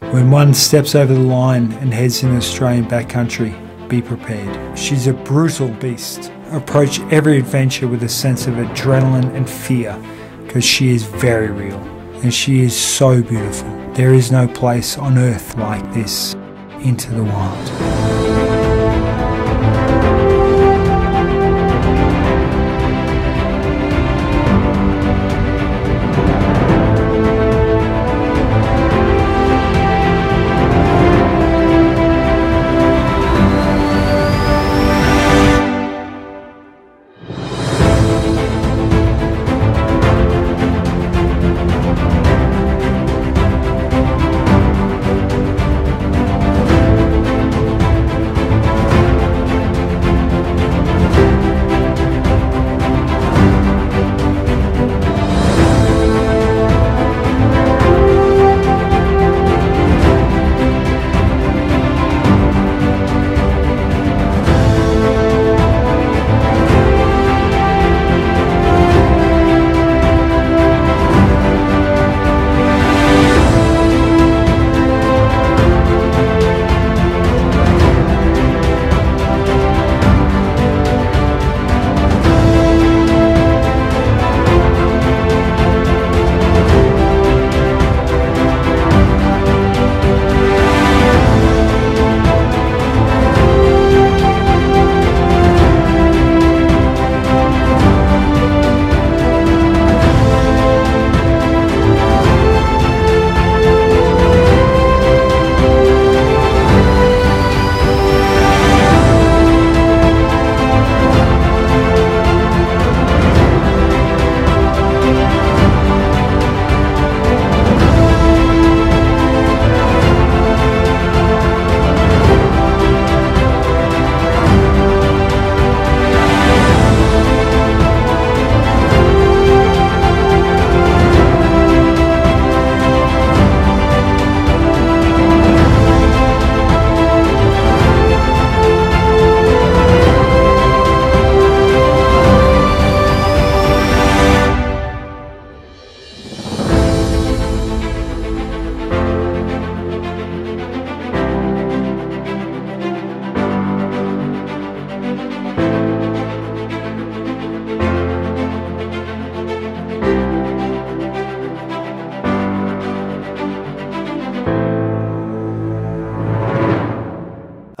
When one steps over the line and heads in Australian backcountry, be prepared. She's a brutal beast. Approach every adventure with a sense of adrenaline and fear because she is very real and she is so beautiful. There is no place on earth like this. Into the wild.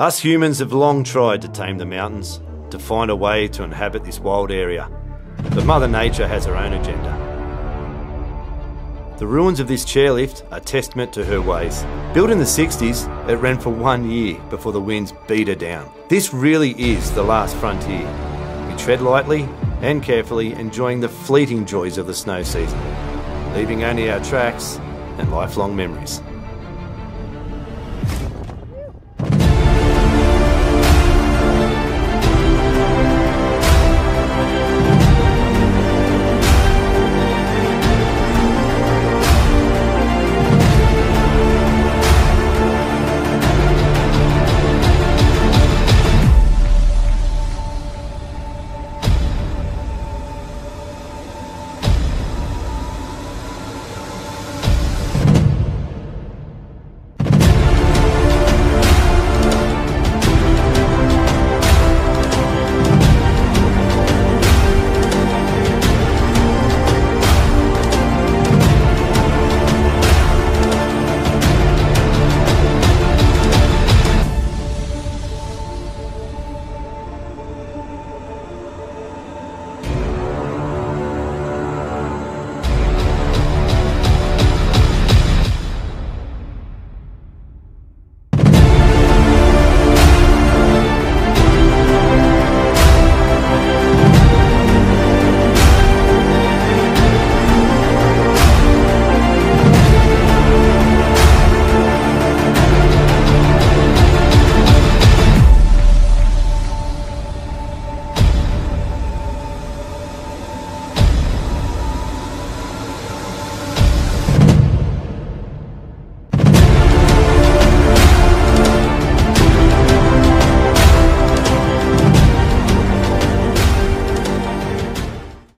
Us humans have long tried to tame the mountains, to find a way to inhabit this wild area. But Mother Nature has her own agenda. The ruins of this chairlift are testament to her ways. Built in the 60s, it ran for one year before the winds beat her down. This really is the last frontier. We tread lightly and carefully, enjoying the fleeting joys of the snow season, leaving only our tracks and lifelong memories.